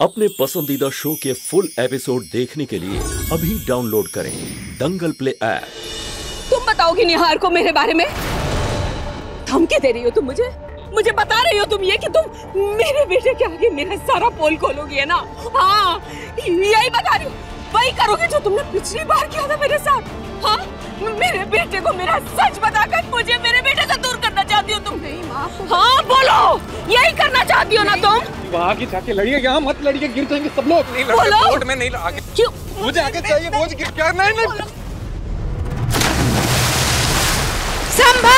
अपने पसंदीदा शो के फुल एपिसोड देखने के लिए अभी डाउनलोड करें दंगल प्ले ऐप। तुम बताओगी निहार को मेरे बारे में? धमकी दे रही हो तुम मुझे? मुझे बता रही हो तुम ये कि तुम मेरे बेटे के आगे मेरा सारा पोल खोलोगी है ना? हाँ यही बता रही हो। वही करोगे जो तुमने पिछली बार किया था मेरे साथ। हाँ मेरे बेटे को मेरा सच बताकर मुझे मेरे बेटे से दूर करना चाहती हो तुम? नहीं माँ हाँ बोलो! यही करना चाहती हो ना तुम? वहाँ की जाके लड़िए यहाँ मत लड़िए गिर जाएँगे सब लोग। नहीं बोट में नहीं आगे। क्यों? मुझे आगे चाहिए बोझ गिर क्या? नहीं नहीं। संभव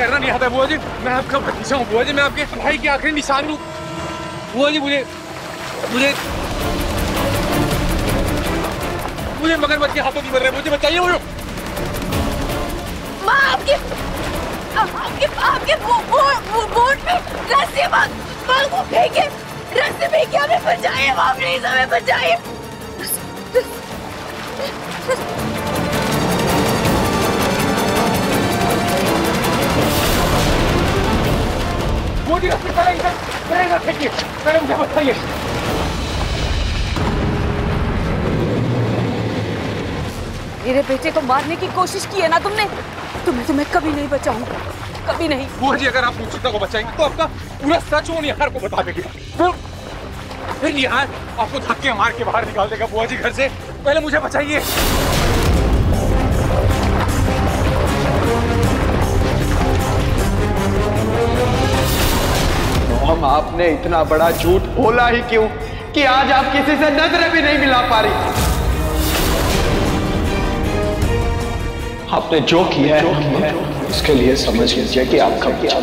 तैरना नहीं आता बोझ मैं आपका भतीजा हूँ बोझ मैं आपके भाई की आखिरी निशान हूँ बोझ मुझे मुझे मुझे मगरमच्छ के हाथों की मर रहे, मुझे बचाइए मुझे माँ, आपके आपके आपके बोट में रस्सी माँ को फेंके। रस्सी फेंके, हमें बचाइए, माँ प्लीज़ हमें बचाइए। फेंकिए मुझे मेरे बेटे को मारने की कोशिश की है ना तुमने? तुम्हें तुम्हें कभी नहीं बचाऊँगा। कभी नहीं। बुआ जी अगर आप को बचाएँगे तो आपका पूरा सच वो निहार को बता देगी। फिर फिर निहार आपको धक्के मार के बाहर निकाल देगा बुआ जी घर से। पहले मुझे बचाइए। हम आपने इतना बड़ा झूठ बोला ही क्यों? कि आज आप किसी से नज़र भी नहीं मिला पा रही। आपने जो किया है उसके लिए समझ लीजिए कि आपका क्या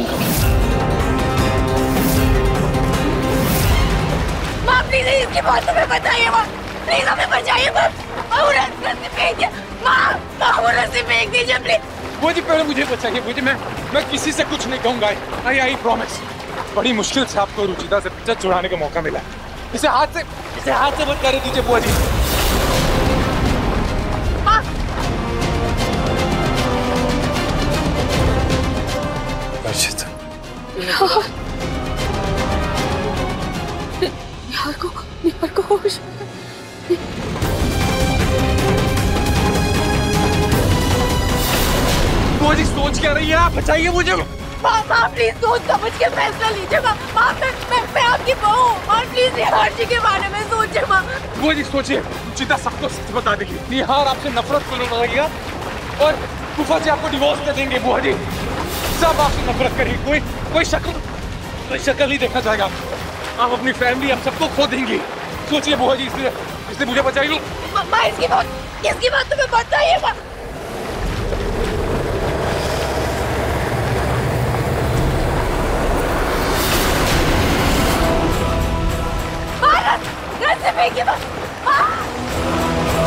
माँ प्लीज़ इसकी बात हमें बताइए माँ प्लीज़ हमें बचाइए माँ माँ वो रस्सी रस्सी फेंक दिया। माँ माँ वो रस्सी फेंक दीजिए प्लीज़। बुआ जी पहले मुझे बचाइए बुआ मैं मैं किसी से कुछ नहीं कहूँगा। आई आई प्रॉमिस बड़ी मुश्किल से आपको रुचिता से पिक्चर छुड़ाने का मौका मिला। इसे हाथ से इसे हाथ से मत करे दीजिए बुआ जी। निहार को निहार को होश। बुआ जी सोच क्या रही है आप? बचाइए मुझे। माँ माँ प्लीज़ सोच समझ के फैसला लीजिए माँ। माँ मैं मैं मैं आपकी बहू। माँ प्लीज़ निहार जी के बारे में सोचिए माँ। बुआ जी सोचिए रुचिता सबको सच बता देगी निहार आपसे नफरत करने लगेगा और फूफा जी आपको डिवोर्स दे देंगे बुआ जी। सब आपसे नफरत करेगी। कोई कोई शक्ल कोई शक्ल नहीं देखना चाहेगा आप अपनी फैमिली आप सबको खो देंगी। सोचिए बुआ जी इसलिए इसलिए मुझे माँ माँ, इसकी बात इसकी बात तुम्हें बताइए रस्सी फेंकिए माँ माँ।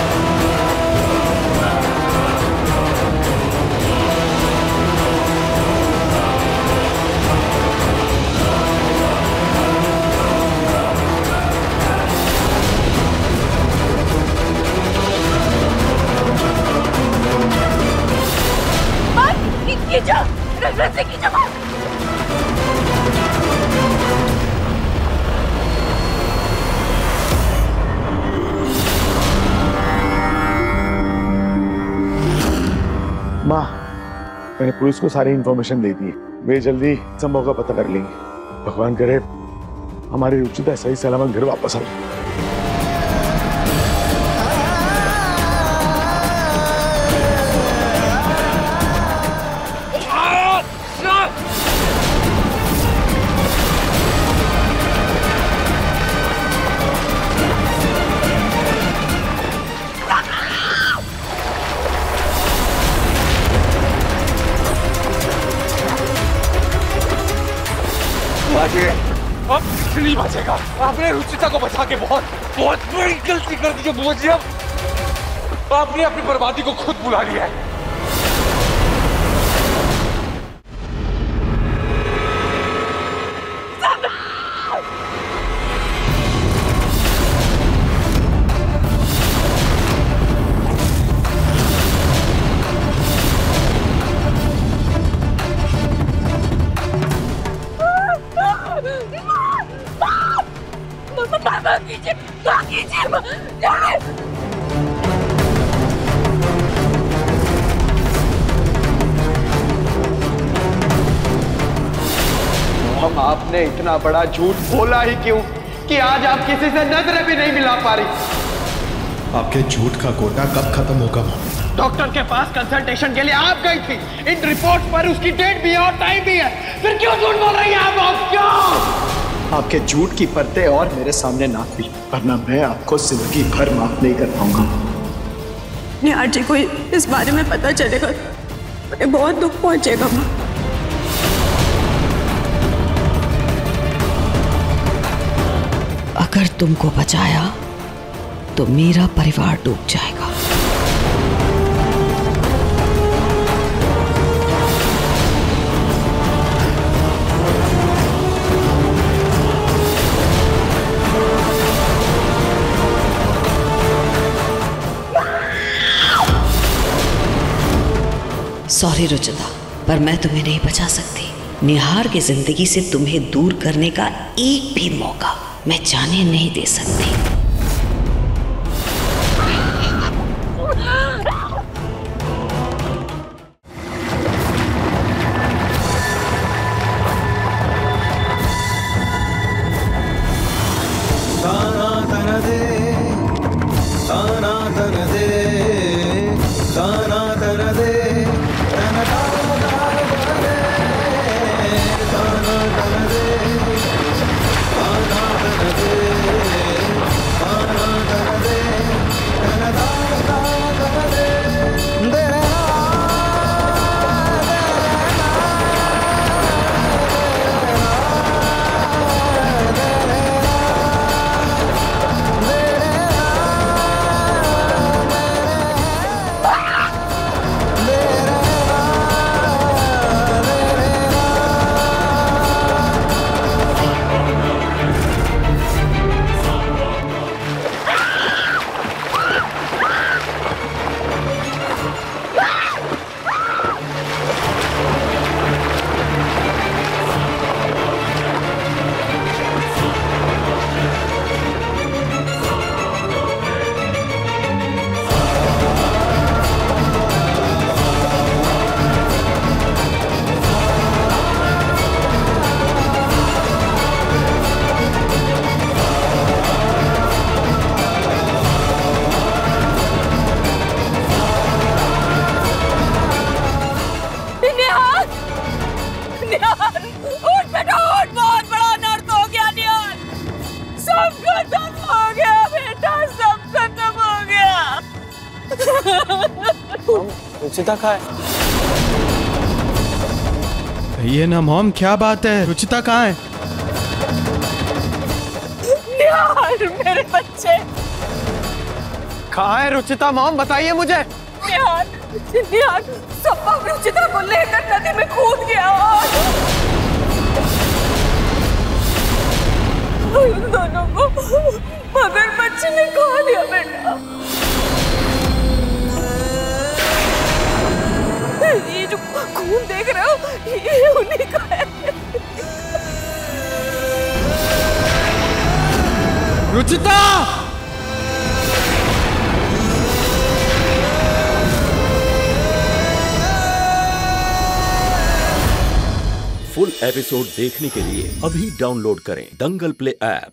माँ, खी- खींचो माँ, मैंने पुलिस को सारी इन्फॉर्मेशन दे दी वे जल्दी संभव का पता कर लेंगे। भगवान करे, हमारी रुचिता सही सलामत घर वापस आए। नहीं बचेगा आपने रुचिता को बचा के बहुत बहुत बड़ी गलती कर दी है मुझे आपने अपनी बर्बादी को खुद बुला लिया है हम आपने इतना बड़ा झूठ बोला ही क्यों कि आज आप किसी से नज़र भी नहीं मिला पा रही? आपके झूठ का कोटा कब खत्म होगा मॉम डॉक्टर के पास कंसल्टेशन के लिए आप गई थी। इन रिपोर्ट पर उसकी डेट भी है और टाइम भी है। फिर क्यों झूठ बोल रही हैं आप? आप क्यों? आपके झूठ की परतें और मेरे सामने ना थी वरना मैं आपको ज़िंदगी भर माफ़ नहीं कर पाऊँगा। निहार जी को इस बारे में पता चलेगा उन्हें बहुत दुख पहुंचेगा, माँ। अगर तुमको बचाया तो मेरा परिवार डूब जाएगा। सॉरी रुचिता, पर मैं तुम्हें नहीं बचा सकती। निहार की ज़िंदगी से तुम्हें दूर करने का एक भी मौका मैं जाने नहीं दे सकती। रुचिता कहाँ है ये ना मॉम क्या बात है? रुचिता कहाँ है निहार मेरे बच्चे। कहाँ है रुचिता मॉम बताइए मुझे। निहार निहार सब रुचिता को लेकर नदी में कूद गया और उन दोनों एपिसोड देखने के लिए अभी डाउनलोड करें दंगल प्ले ऐप